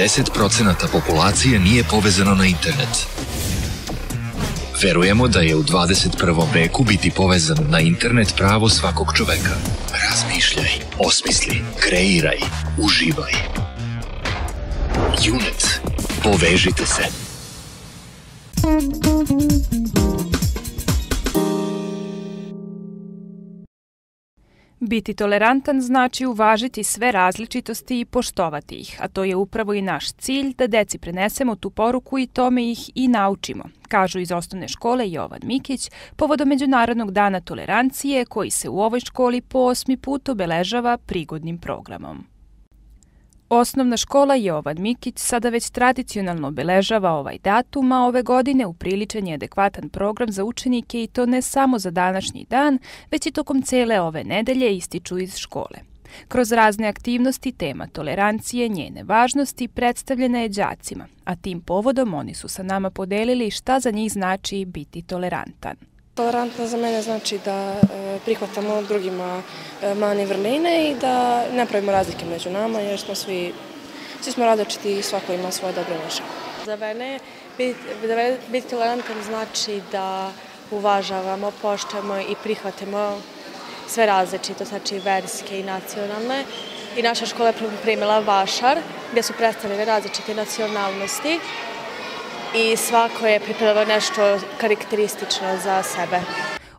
Pedeset procenata populacije nije povezano na internet. Verujemo da je u 21. veku biti povezan na internet pravo svakog čoveka. Razmišljaj, osmisli, kreiraj, uživaj. Unet. Povežite se. Biti tolerantan znači uvažiti sve različitosti i poštovati ih, a to je upravo i naš cilj da deci prenesemo tu poruku i tome ih i naučimo, kažu iz osnovne škole Jovan Mikić, povodom Međunarodnog dana tolerancije koji se u ovoj školi po osmi put obeležava prigodnim programom. Osnovna škola Jovan Mikić sada već tradicionalno obeležava ovaj datum, a ove godine upriličen je adekvatan program za učenike i to ne samo za današnji dan, već i tokom cele ove nedelje ističu iz škole. Kroz razne aktivnosti tema tolerancije, njene važnosti predstavljena je đacima, a tim povodom oni su sa nama podelili šta za njih znači biti tolerantan. Tolerantno za mene znači da e, prihvatamo drugima e, mani vrline i da ne pravimo razlike među nama jer smo svi, svi smo različiti i svako ima svoje dobre naše. Za mene biti, biti tolerantan znači da uvažavamo, poštujemo i prihvatimo sve različito, znači verske i nacionalne. I naša škola je primila Vašar, gde su predstavljene različite nacionalnosti i svako je pripremio nešto karakteristično za sebe.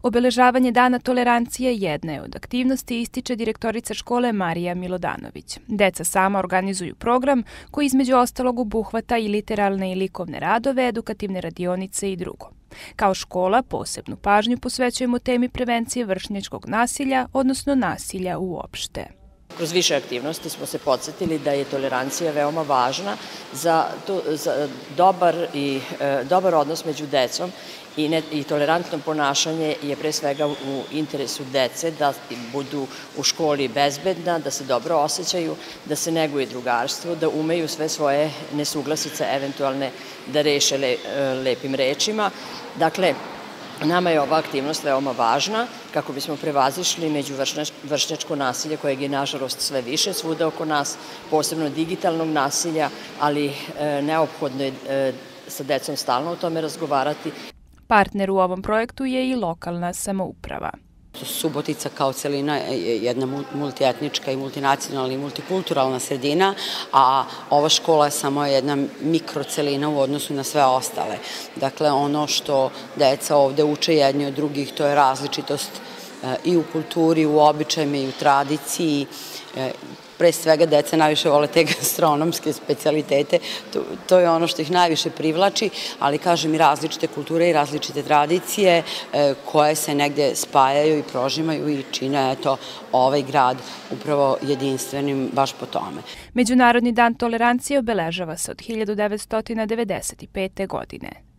Obeležavanje Dana tolerancije jedna je od aktivnosti, ističe direktorica škole Marija Milodanović. Deca sama organizuju program koji između ostalog obuhvata i literalne i likovne radove, edukativne radionice i drugo. Kao škola posebnu pažnju posvećujemo temi prevencije vršnjačkog nasilja, odnosno nasilja uopšte. Kroz više aktivnosti smo se podsjetili da je tolerancija veoma važna za, to, za dobar, i, e, dobar odnos među decom i, ne, i tolerantno ponašanje je pre svega u interesu dece da budu u školi bezbedna, da se dobro osjećaju, da se neguje drugarstvo, da umeju sve svoje nesuglasice eventualne da reše le, e, lepim rečima. Dakle, Nama je ova aktivnost veoma važna kako bismo prevazišli među vršnjačko nasilje kojeg je nažalost sve više svuda oko nas, posebno digitalnog nasilja, ali e, neophodno je e, sa decom stalno o tome razgovarati. Partner u ovom projektu je i lokalna samouprava. Subotica kao celina je jedna multietnička i multinacionalna i multikulturalna sredina, a ova škola je samo jedna mikrocelina u odnosu na sve ostale. Dakle, ono što deca ovde uče jedni od drugih, to je različitost e, i u kulturi, u običajima i u tradiciji, e, pre svega deca najviše vole te gastronomske specialitete, to, to je ono što ih najviše privlači, ali kažem i različite kulture i različite tradicije e, koje se negde spajaju i prožimaju i čine eto ovaj grad upravo jedinstvenim baš po tome. Međunarodni dan tolerancije obeležava se od 1995. godine.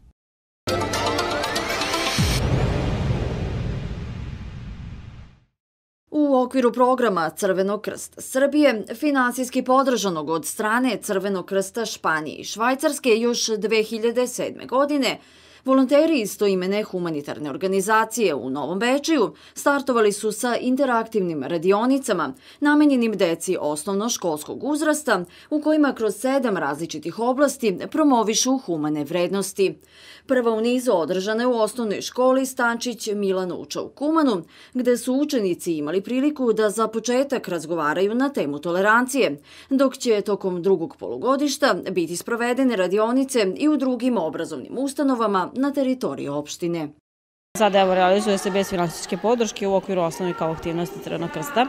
U okviru programa Crvenog krsta Srbije, finansijski podržanog od strane Crvenog krsta Španije i Švajcarske još 2007. godine, Volonteri istoimene humanitarne organizacije u Novom Bečiju startovali su sa interaktivnim radionicama namenjenim deci osnovnoškolskog uzrasta u kojima kroz sedam različitih oblasti promovišu humane vrednosti. Prva u nizu održana je u osnovnoj školi Stančić Milanuča u Kumanu, gde su učenici imali priliku da za početak razgovaraju na temu tolerancije, dok će tokom drugog polugodišta biti sprovedene radionice i u drugim obrazovnim ustanovama na teritoriji opštine. Sada evo realizuje se bez finansijske podrške u okviru osnovne kao aktivnosti Crvenog krsta. E,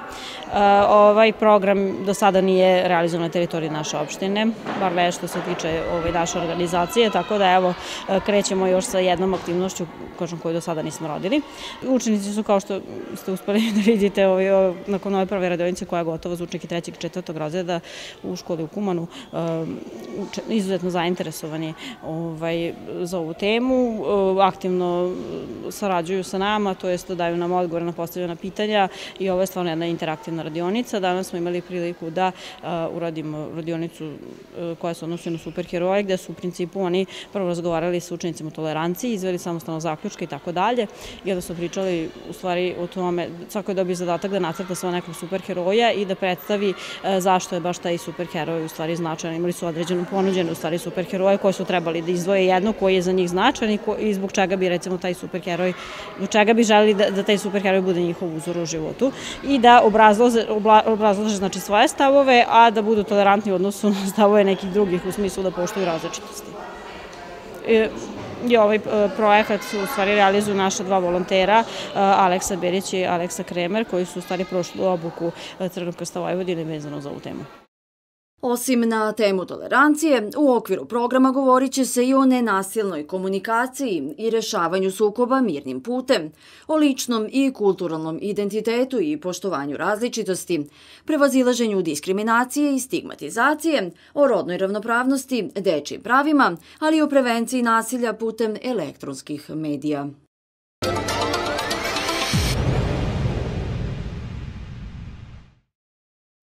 ovaj program do sada nije realizovan na teritoriji naše opštine, bar ne što se tiče ovaj, naše organizacije, tako da evo e, krećemo još sa jednom aktivnošću kažem, koju do sada nismo rodili. Učenici su kao što ste uspeli da vidite ovaj, nakon ove prve radionice koja je gotova za učenike trećeg i četvrtog razreda u školi u Kumanu e, izuzetno zainteresovani ovaj, za ovu temu, aktivno sarađuju sa nama, to jest da daju nam odgovore na postavljena pitanja i ovo je stvarno jedna interaktivna radionica. Danas smo imali priliku da uradimo radionicu koja se odnosi na superheroje, gde su u principu oni prvo razgovarali sa učenicima toleranciji, izveli samostalno zaključke i tako dalje onda su pričali u stvari o tome, svako je dobio zadatak da nacrta svoj nekog superheroja i da predstavi zašto je baš taj superheroj u stvari značajan. Imali su određenu ponuđenu u stvari superheroje koje su trebali da izdvoje jedno koji je za njih značajan i, i zbog čega bi recimo taj superheroj, zbog čega bi želeli da, da taj superheroj bude njihov uzor u životu i da obrazlože, obrazlože znači svoje stavove, a da budu tolerantni u odnosu na stavove nekih drugih u smislu da poštuju različitosti. E, i ovaj e, projekat su u stvari realizuju naša dva volontera, e, Aleksa Berić i Aleksa Kremer, koji su u stvari prošli obuku e, Crnog krsta Vojvodine vezano za ovu temu. Osim na temu tolerancije, u okviru programa govorit će se i o nenasilnoj komunikaciji i rešavanju sukoba mirnim putem, o ličnom i kulturalnom identitetu i poštovanju različitosti, prevazilaženju diskriminacije i stigmatizacije, o rodnoj ravnopravnosti, dečijim pravima, ali i o prevenciji nasilja putem elektronskih medija.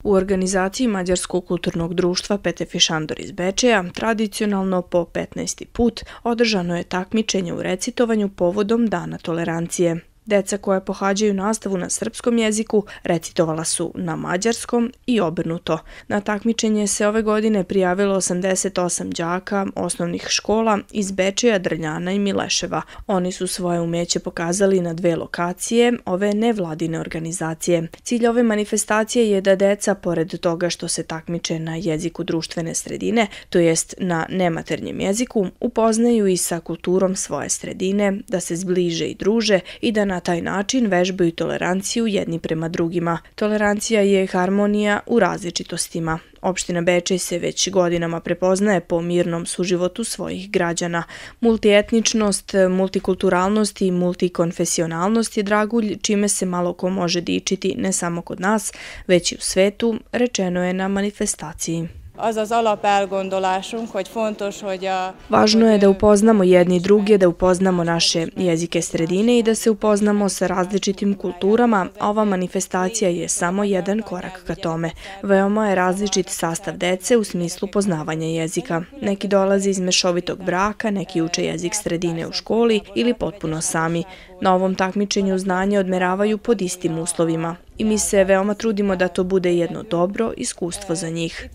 U organizaciji Mađarskog kulturnog društva Petefi Šandor iz Bečeja tradicionalno po 15. put održano je takmičenje u recitovanju povodom Dana tolerancije. Deca koja pohađaju nastavu na srpskom jeziku recitovala su na mađarskom i obrnuto. Na takmičenje se ove godine prijavilo 88 đaka osnovnih škola iz Bečeja, Drljana i Mileševa. Oni su svoje umeće pokazali na dve lokacije ove nevladine organizacije. Cilj ove manifestacije je da deca, pored toga što se takmiče na jeziku društvene sredine, to jest na nematernjem jeziku, upoznaju i sa kulturom svoje sredine, da se zbliže i druže i da na taj način vežbaju toleranciju jedni prema drugima. Tolerancija je harmonija u različitostima. Opština Bečej se već godinama prepoznaje po mirnom suživotu svojih građana. Multietničnost, multikulturalnost i multikonfesionalnost je dragulj čime se malo ko može dičiti ne samo kod nas, već i u svetu, rečeno je na manifestaciji az az alapelgondolásunk, hogy fontos, hogy a... Važno je da upoznamo jedni druge, da upoznamo naše jezike sredine i da se upoznamo sa različitim kulturama, ova manifestacija je samo jedan korak ka tome. Veoma je različit sastav dece u smislu poznavanja jezika. Neki dolaze iz mešovitog braka, neki uče jezik sredine u školi ili potpuno sami. Na ovom takmičenju znanje odmeravaju pod istim uslovima i mi se veoma trudimo da to bude jedno dobro iskustvo za njih.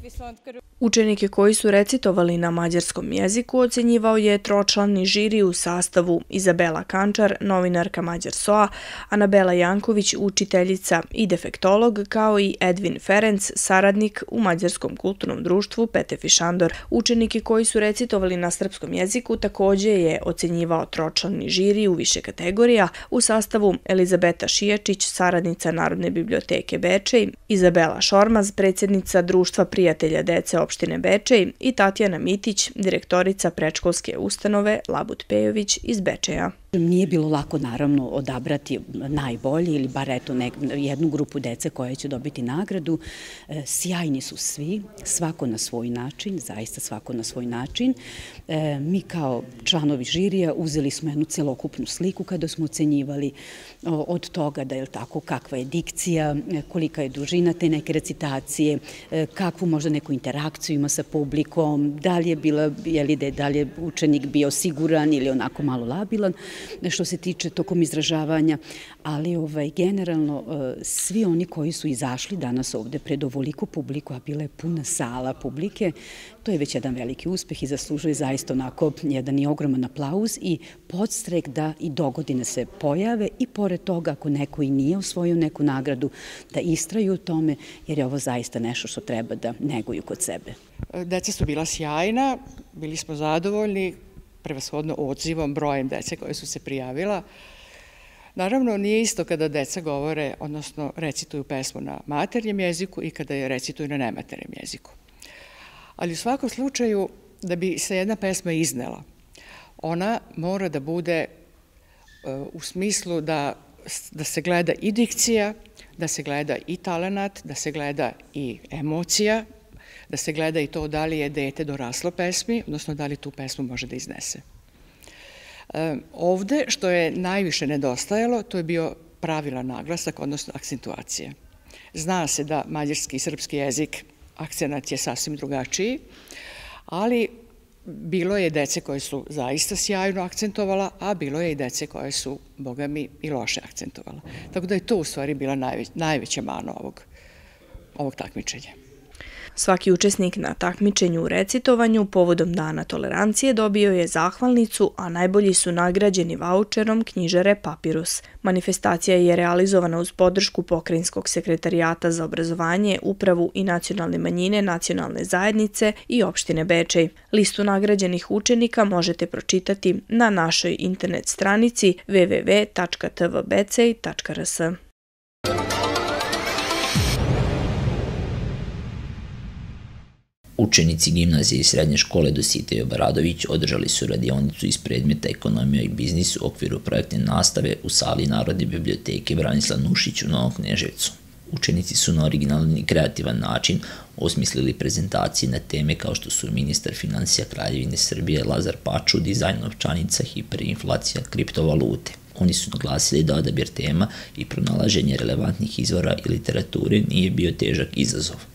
Učenike koji su recitovali na mađarskom jeziku ocenjivao je tročlanni žiri u sastavu Izabela Kančar, novinarka Mađar SOA, Anabela Janković, učiteljica i defektolog, kao i Edvin Ferenc, saradnik u Mađarskom kulturnom društvu Petefi Šandor. Učenike koji su recitovali na srpskom jeziku takođe je ocenjivao tročlanni žiri u više kategorija u sastavu Elizabeta Šijačić, saradnica Narodne biblioteke Bečej, Izabela Šormaz, predsjednica Društva prijatelja dece opštine Bečej i Tatjana Mitić, direktorica prečkolske ustanove Labut Pejović iz Bečeja. Nije bilo lako naravno odabrati najbolji ili bar eto nek, jednu grupu dece koja će dobiti nagradu. E, sjajni su svi, svako na svoj način, zaista svako na svoj način. E, mi kao članovi žirija uzeli smo jednu celokupnu sliku kada smo ocenjivali od toga da je tako kakva je dikcija, kolika je dužina te neke recitacije, e, kakvu možda neku interakciju ima sa publikom, da li je bila, je li da je, da učenik bio siguran ili onako malo labilan što se tiče tokom izražavanja, ali ovaj, generalno e, svi oni koji su izašli danas ovde pred ovoliku publiku, a bila je puna sala publike, to je već jedan veliki uspeh i zaslužuje zaista onako jedan i ogroman aplauz i podstrek da i dogodine se pojave i pored toga ako neko i nije osvojio neku nagradu, da istraju u tome, jer je ovo zaista nešto što treba da neguju kod sebe. Deca su bila sjajna, bili smo zadovoljni, prevashodno odzivom, brojem dece koje su se prijavila. Naravno, nije isto kada deca govore, odnosno recituju pesmu na maternjem jeziku i kada je recituju na nematernjem jeziku. Ali u svakom slučaju, da bi se jedna pesma iznela, ona mora da bude e, u smislu da, da se gleda i dikcija, da se gleda i talenat, da se gleda i emocija da se gleda i to da li je dete doraslo pesmi, odnosno da li tu pesmu može da iznese. E, ovde što je najviše nedostajalo, to je bio pravila naglasak, odnosno akcentuacija. Zna se da mađarski i srpski jezik akcenat je sasvim drugačiji, ali bilo je dece koje su zaista sjajno akcentovala, a bilo je i dece koje su, boga mi, i loše akcentovala. Tako da je to u stvari bila najveć, najveća mano ovog, ovog takmičenja. Svaki učesnik na takmičenju u recitovanju povodom Dana tolerancije dobio je zahvalnicu, a najbolji su nagrađeni voucherom knjižare Papirus. Manifestacija je realizovana uz podršku Pokrajinskog sekretarijata za obrazovanje, upravu i nacionalne manjine nacionalne zajednice i opštine Bečej. Listu nagrađenih učenika možete pročitati na našoj internet stranici www.tvbcej.rs. Učenici gimnazije i srednje škole Dositej Obradović održali su radionicu iz predmeta ekonomija i biznis u okviru projektne nastave u sali Narodne biblioteke Branislav Nušić u Novom Kneževcu. Učenici su na originalni i kreativan način osmislili prezentacije na teme kao što su ministar financija Kraljevine Srbije Lazar Paču, dizajn novčanica, hiperinflacija, kriptovalute. Oni su naglasili da odabir tema i pronalaženje relevantnih izvora i literature nije bio težak izazov.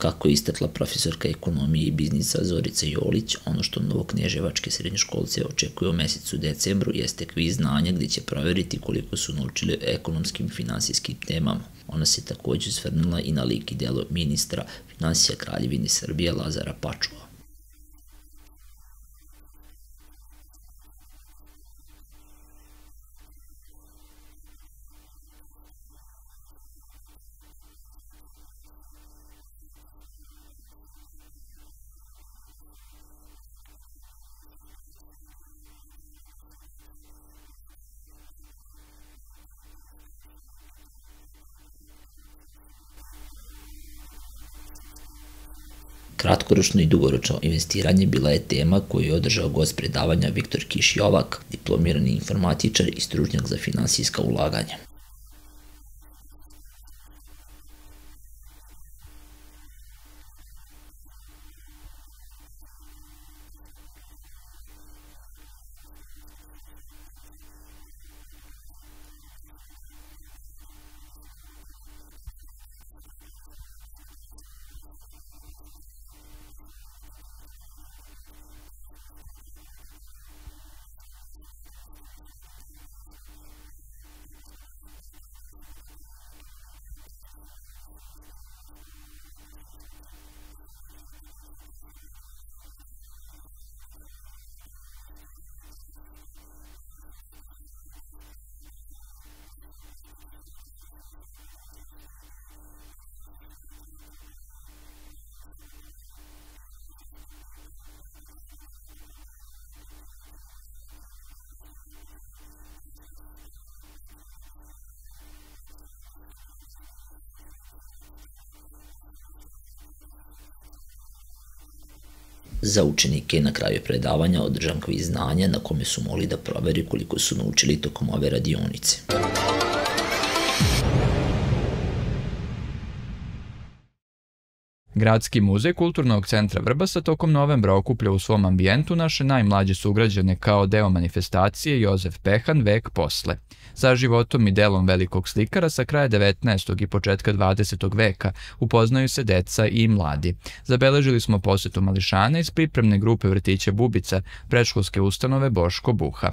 Kako je istakla profesorka ekonomije i biznisa Zorica Jolić, ono što novoknježevačke srednjoškolce očekuje u mesecu decembru jeste kviz znanja gde će proveriti koliko su naučili ekonomskim i finansijskim temama. Ona se takođe svrnula i na lik i delo ministra finansija Kraljevine Srbije Lazara Pačua. Kratkoročno i dugoročno investiranje bila je tema koju je održao gost predavanja Viktor Kišjovak, diplomirani informatičar i stručnjak za finansijska ulaganja. Za učenike na kraju predavanja održan kviz znanja na kome su mogli da proveri koliko su naučili tokom ove radionice. Gradski muzej Kulturnog centra Vrbasa tokom novembra okuplja u svom ambijentu naše najmlađe sugrađane kao deo manifestacije Jozef Pehan vek posle. Sa životom i delom velikog slikara sa kraja 19. i početka 20. veka upoznaju se deca i mladi. Zabeležili smo posetu mališana iz pripremne grupe vrtića Bubica, predškolske ustanove Boško Buha.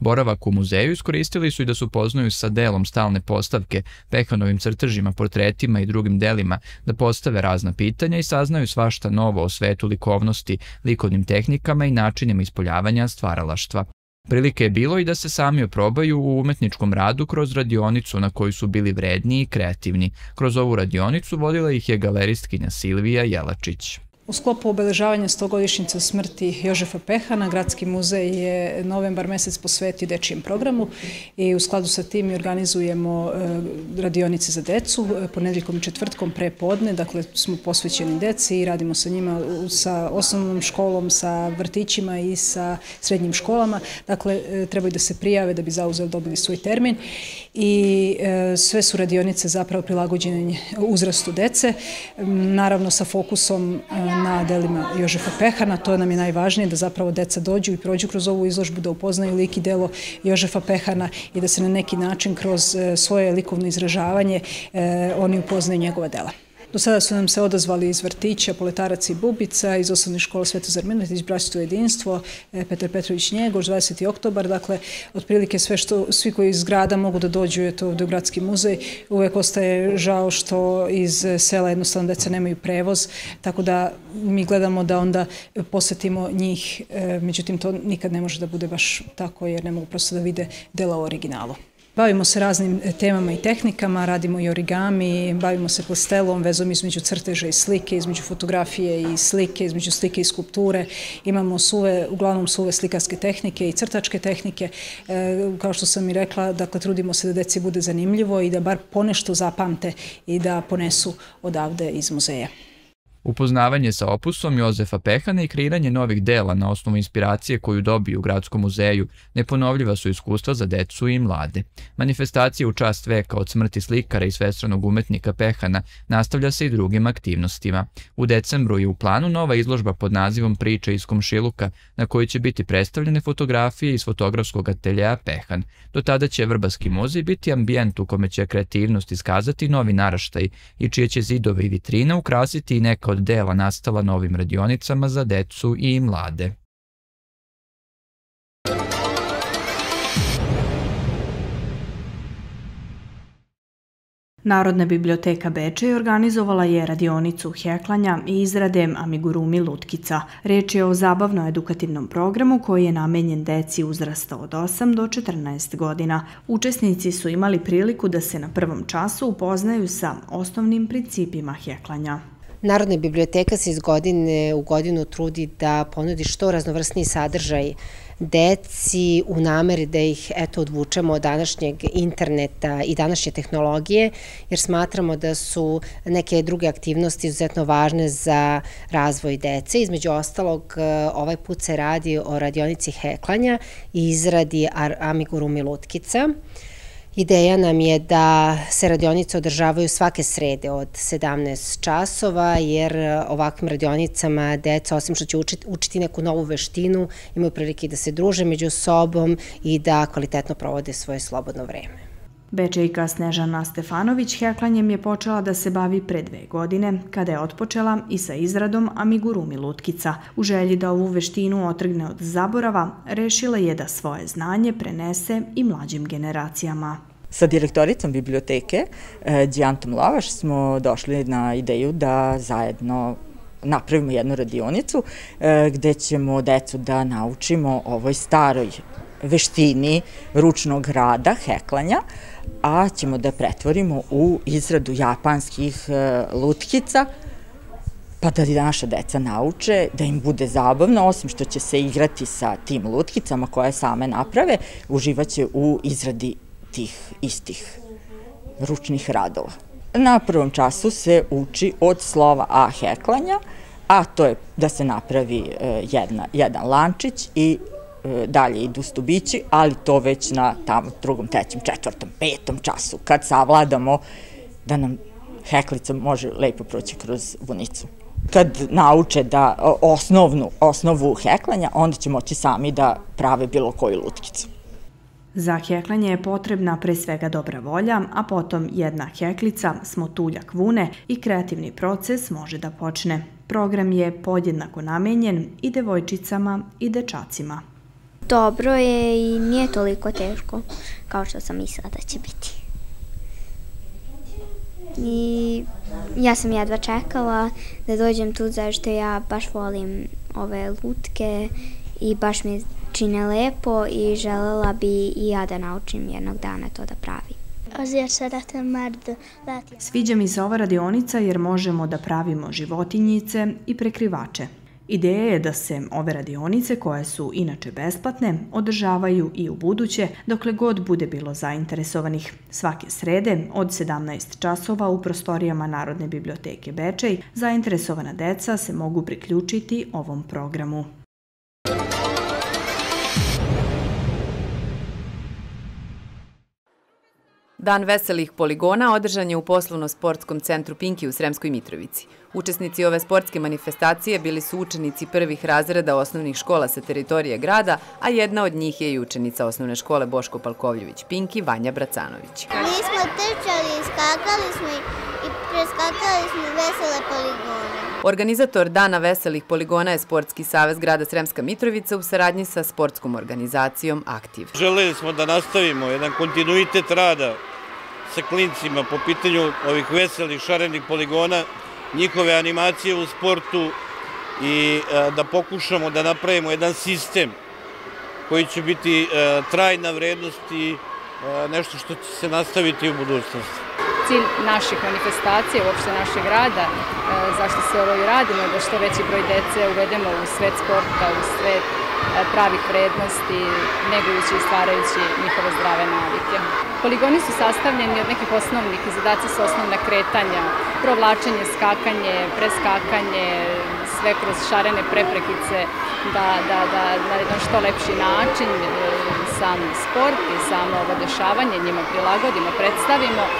Boravak u muzeju iskoristili su i da su poznaju sa delom stalne postavke, Pehanovim crtežima, portretima i drugim delima, da postave razna pitanja i saznaju svašta novo o svetu likovnosti, likovnim tehnikama i načinima ispoljavanja stvaralaštva. Prilike je bilo i da se sami oprobaju u umetničkom radu kroz radionicu na kojoj su bili vredni i kreativni. Kroz ovu radionicu vodila ih je galeristkinja Silvija Jelačić. U sklopu obeležavanja stogodišnjice smrti Jožefa Pehana, Gradski muzej je novembar mesec posvetio dečijem programu i u skladu sa tim organizujemo e, radionice za decu e, ponedeljkom i četvrtkom pre podne, dakle smo posvećeni deci i radimo sa njima sa osnovnom školom, sa vrtićima i sa srednjim školama, dakle e, trebaju da se prijave da bi zauzeli dobili svoj termin i sve su radionice zapravo prilagođene uzrastu dece, naravno sa fokusom na delima Jožefa Pehana. To nam je najvažnije da zapravo deca dođu i prođu kroz ovu izložbu, da upoznaju lik i delo Jožefa Pehana i da se na neki način kroz e, svoje likovno izražavanje e, oni upoznaju njegova dela. Do sada su nam se odazvali iz vrtića, Poletarac i Bubica, iz osnovne škole Svetozar Miletić, Braćstvo jedinstvo, e, Petar Petrović Njegoš, 20. oktobar, dakle, otprilike sve što, svi koji iz grada mogu da dođu je to ovde u Gradski muzej. Uvek ostaje žao što iz sela jednostavno deca nemaju prevoz, tako da mi gledamo da onda posetimo njih, e, međutim to nikad ne može da bude baš tako jer ne mogu prosto da vide dela u originalu. Bavimo se raznim e, temama i tehnikama, radimo i origami, bavimo se pastelom, vezom između crteža i slike, između fotografije i slike, između slike i skulpture. Imamo suve, uglavnom suve slikarske tehnike i crtačke tehnike. E, kao što sam i rekla, dakle, trudimo se da deci bude zanimljivo i da bar ponešto zapamte i da ponesu odavde iz muzeja. Upoznavanje sa opusom Jozefa Pehana i kreiranje novih dela na osnovu inspiracije koju dobiju u Gradskom muzeju neponovljiva su iskustva za decu i mlade. Manifestacija u čast veka od smrti slikara i svestranog umetnika Pehana nastavlja se i drugim aktivnostima. U decembru je u planu nova izložba pod nazivom Priča iz komšiluka na kojoj će biti predstavljene fotografije iz fotografskog ateljeja Pehan. Do tada će Vrbaski muzej biti ambijent u kome će kreativnost iskazati novi naraštaj i čije će zidove i vitrine ukrasiti i neka od dela nastala na ovim radionicama za decu i mlade. Narodna biblioteka Bečej organizovala je radionicu heklanja i izrade amigurumi lutkica. Reč je o zabavno-edukativnom programu koji je namenjen deci uzrasta od 8 do 14 godina. Učesnici su imali priliku da se na prvom času upoznaju sa osnovnim principima heklanja. Narodna biblioteka se iz godine u godinu trudi da ponudi što raznovrsniji sadržaj deci u nameri da ih eto odvučemo od današnjeg interneta i današnje tehnologije, jer smatramo da su neke druge aktivnosti izuzetno važne za razvoj dece. Između ostalog, ovaj put se radi o radionici heklanja i izradi amigurumi lutkica. Ideja nam je da se radionice održavaju svake srede od 17 časova, jer ovakvim radionicama deca, osim što će učiti, neku novu veštinu, imaju prilike da se druže među sobom i da kvalitetno provode svoje slobodno vreme. Bečejka Snežana Stefanović heklanjem je počela da se bavi pre dve godine, kada je otpočela i sa izradom amigurumi lutkica. U želji da ovu veštinu otrgne od zaborava, rešila je da svoje znanje prenese i mlađim generacijama. Sa direktoricom biblioteke, Đijantom eh, Lavaš, smo došli na ideju da zajedno napravimo jednu radionicu eh, gde ćemo decu da naučimo ovoj staroj veštini ručnog rada, heklanja, a ćemo da pretvorimo u izradu japanskih e, lutkica, pa da i naša deca nauče, da im bude zabavno, osim što će se igrati sa tim lutkicama koje same naprave, uživaće u izradi tih istih ručnih radova. Na prvom času se uči od slova A heklanja, a to je da se napravi e, jedna, jedan lančić i dalje idu stubići, ali to već na tamo drugom, trećem, četvrtom, petom času, kad savladamo da nam heklica može lepo proći kroz vunicu. Kad nauče da osnovnu, osnovu heklanja, onda će moći sami da prave bilo koju lutkicu. Za heklanje je potrebna pre svega dobra volja, a potom jedna heklica, smotuljak vune i kreativni proces može da počne. Program je podjednako namenjen i devojčicama i dečacima. Dobro je i nije toliko teško kao što sam mislila da će biti. I ja sam jedva čekala da dođem tu zašto ja baš volim ove lutke i baš mi čine lepo i želela bi i ja da naučim jednog dana to da pravim. Sviđa mi se ova radionica jer možemo da pravimo životinjice i prekrivače. Ideja je da se ove radionice, koje su inače besplatne, održavaju i u buduće, dokle god bude bilo zainteresovanih. Svake srede od 17 časova u prostorijama Narodne biblioteke Bečej zainteresovana deca se mogu priključiti ovom programu. Dan veselih poligona održan je u poslovno-sportskom centru Pinki u Sremskoj Mitrovici. Učesnici ove sportske manifestacije bili su učenici prvih razreda osnovnih škola sa teritorije grada, a jedna od njih je i učenica osnovne škole Boško Palkovljević Pinki, Vanja Bracanović. Mi smo trčali, skakali smo i preskakali smo vesele poligone. Organizator Dana veselih poligona je Sportski savez grada Sremska Mitrovica u saradnji sa sportskom organizacijom Aktiv. Želeli smo da nastavimo jedan kontinuitet rada sa klincima po pitanju ovih veselih šarenih poligona, njihove animacije u sportu i e, da pokušamo da napravimo jedan sistem koji će biti e, trajna vrednost i e, nešto što će se nastaviti u budućnosti. Cilj naših manifestacija, uopšte našeg rada, zašto se ovo i radimo, da što veći broj dece uvedemo u svet sporta, u svet pravih vrednosti, negujući i stvarajući njihove zdrave navike. Poligoni su sastavljeni od nekih osnovnih i zadaci su osnovna kretanja, provlačenje, skakanje, preskakanje, sve kroz šarene preprekice, da, da, da na jedan što lepši način e, sam sport i samo ovo dešavanje njima prilagodimo, predstavimo e,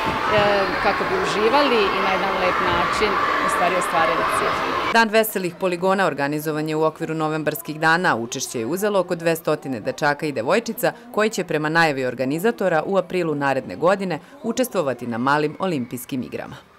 kako bi uživali i na jedan lep način stvari ostvarili cilj. Dan veselih poligona organizovan je u okviru novembarskih dana. Učešće je uzelo oko 200 dečaka i devojčica koji će prema najavi organizatora u aprilu naredne godine učestvovati na malim olimpijskim igrama.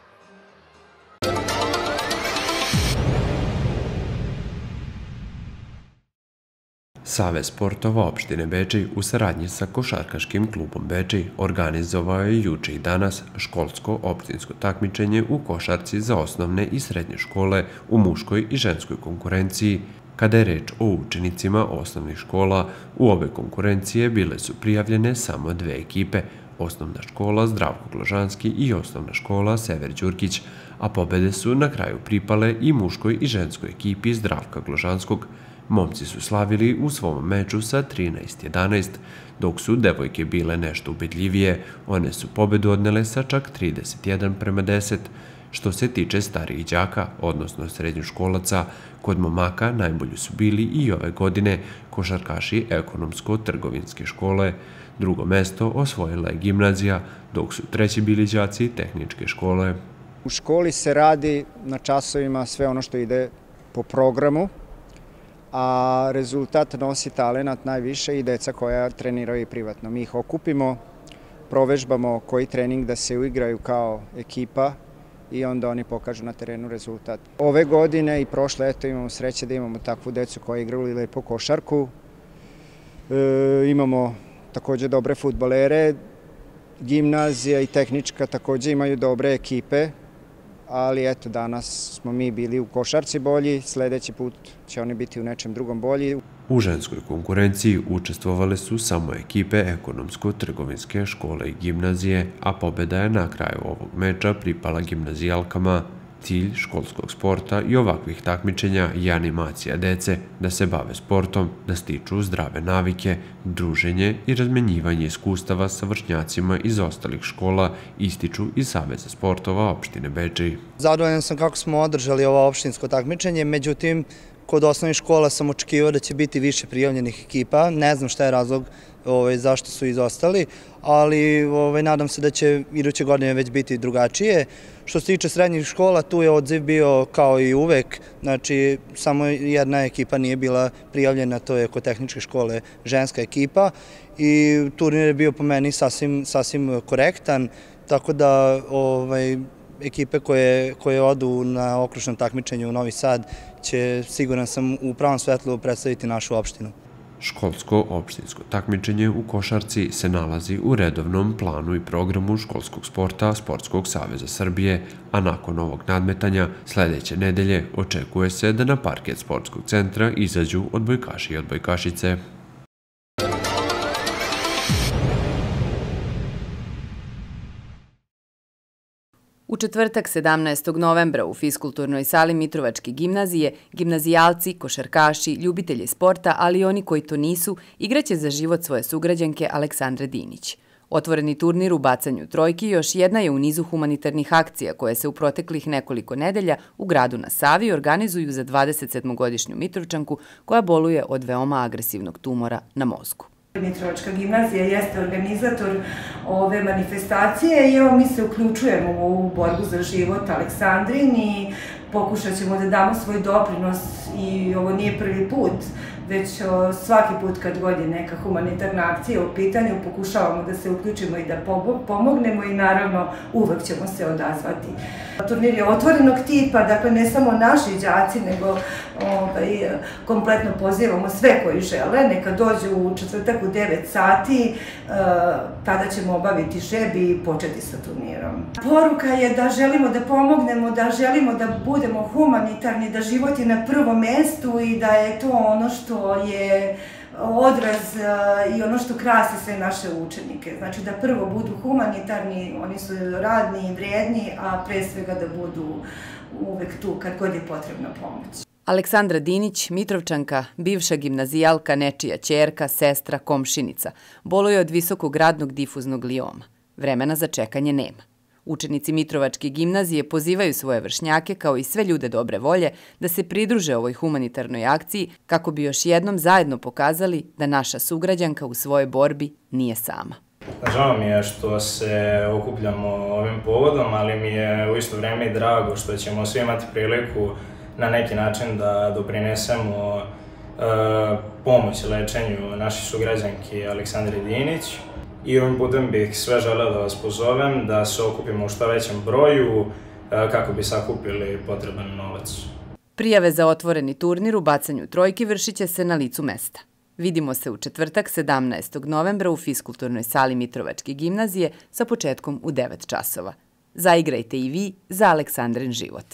Savez sportova opštine Bečej u saradnji sa Košarkaškim klubom Bečej organizovao je juče i danas školsko opštinsko takmičenje u košarci za osnovne i srednje škole u muškoj i ženskoj konkurenciji. Kada je reč o učenicima osnovnih škola, u ove konkurencije bile su prijavljene samo dve ekipe, osnovna škola Zdravko Gložanski i osnovna škola Sever Đurkić, a pobede su na kraju pripale i muškoj i ženskoj ekipi Zdravka Gložanskog, Momci su slavili u svom meču sa 13-11, dok su devojke bile nešto ubedljivije, one su pobedu odnele sa čak 31 prema 10. Što se tiče starijih đaka, odnosno srednjoškolaca, kod momaka najbolji su bili i ove godine košarkaši ekonomsko-trgovinske škole. Drugo mesto osvojila je gimnazija, dok su treći bili đaci tehničke škole. U školi se radi na časovima sve ono što ide po programu, a rezultat nosi talenat najviše i deca koja treniraju privatno. Mi ih okupimo, provežbamo koji trening da se uigraju kao ekipa i onda oni pokažu na terenu rezultat. Ove godine i prošle eto imamo sreće da imamo takvu decu koja igrali lepo košarku. E, imamo takođe dobre futbolere, gimnazija i tehnička takođe imaju dobre ekipe ali eto, danas smo mi bili u košarci bolji, sledeći put će oni biti u nečem drugom bolji. U ženskoj konkurenciji učestvovale su samo ekipe ekonomsko-trgovinske škole i gimnazije, a pobeda je na kraju ovog meča pripala gimnazijalkama Cilj školskog sporta i ovakvih takmičenja je animacija dece da se bave sportom, da stiču zdrave navike, druženje i razmenjivanje iskustava sa vršnjacima iz ostalih škola ističu i Saveza sportova opštine Bečej. Zadovoljan sam kako smo održali ovo opštinsko takmičenje, međutim kod osnovnih škola sam očekivao da će biti više prijavljenih ekipa. Ne znam šta je razlog ovaj, zašto su izostali, ali ovaj, nadam se da će iduće godine već biti drugačije. Što se tiče srednjih škola, tu je odziv bio kao i uvek, znači samo jedna ekipa nije bila prijavljena, to je kod tehničke škole ženska ekipa i turnir je bio po meni sasvim, sasvim korektan, tako da ovaj, ekipe koje, koje odu na okružnom takmičenju u Novi Sad će, siguran sam, u pravom svetlu predstaviti našu opštinu. Školsko opštinsko takmičenje u košarci se nalazi u redovnom planu i programu školskog sporta Sportskog saveza Srbije, a nakon ovog nadmetanja sledeće nedelje očekuje se da na parket sportskog centra izađu odbojkaši i odbojkašice. U četvrtak 17. novembra u Fiskulturnoj sali Mitrovačke gimnazije gimnazijalci, košarkaši, ljubitelji sporta, ali i oni koji to nisu, igraće za život svoje sugrađanke Aleksandre Dinić. Otvoreni turnir u bacanju trojki još jedna je u nizu humanitarnih akcija koje se u proteklih nekoliko nedelja u gradu na Savi organizuju za 27-godišnju Mitrovčanku koja boluje od veoma agresivnog tumora na mozgu. Mitrovačka gimnazija jeste organizator ove manifestacije i evo mi se uključujemo u ovu borbu za život Aleksandrin i pokušat ćemo da damo svoj doprinos i ovo nije prvi put već svaki put kad god je neka humanitarna akcija u pitanju pokušavamo da se uključimo i da pomognemo i naravno uvek ćemo se odazvati. Turnir je otvorenog tipa, dakle ne samo naši đaci, nego ovaj, kompletno pozivamo sve koji žele, neka dođu u četvrtak u 9 sati, uh, tada ćemo obaviti šebi i početi sa turnirom. Poruka je da želimo da pomognemo, da želimo da budemo humanitarni, da život je na prvom mestu i da je to ono što je odraz i ono što krasi sve naše učenike. Znači da prvo budu humanitarni, oni su radni i vrijedni, a pre svega da budu uvek tu kad god je potrebna pomoć. Aleksandra Dinić, Mitrovčanka, bivša gimnazijalka, nečija čerka, sestra, komšinica, boluje od visokog radnog difuznog lijoma. Vremena za čekanje nema. Učenici Mitrovačke gimnazije pozivaju svoje vršnjake kao i sve ljude dobre volje da se pridruže ovoj humanitarnoj akciji kako bi još jednom zajedno pokazali da naša sugrađanka u svojoj borbi nije sama. Žao mi je što se okupljamo ovim povodom, ali mi je u isto vreme i drago što ćemo svi imati priliku na neki način da doprinesemo e, pomoć lečenju naše sugrađanki Aleksandre Dinić, i ovim putem bih sve želeo da vas pozovem da se okupimo u šta većem broju e, kako bi sakupili potreban novac. Prijave za otvoreni turnir u bacanju trojki vršit će se na licu mesta. Vidimo se u četvrtak 17. novembra u Fiskulturnoj sali Mitrovačke gimnazije sa početkom u 9 časova. Zaigrajte i vi za Aleksandrin život.